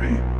me.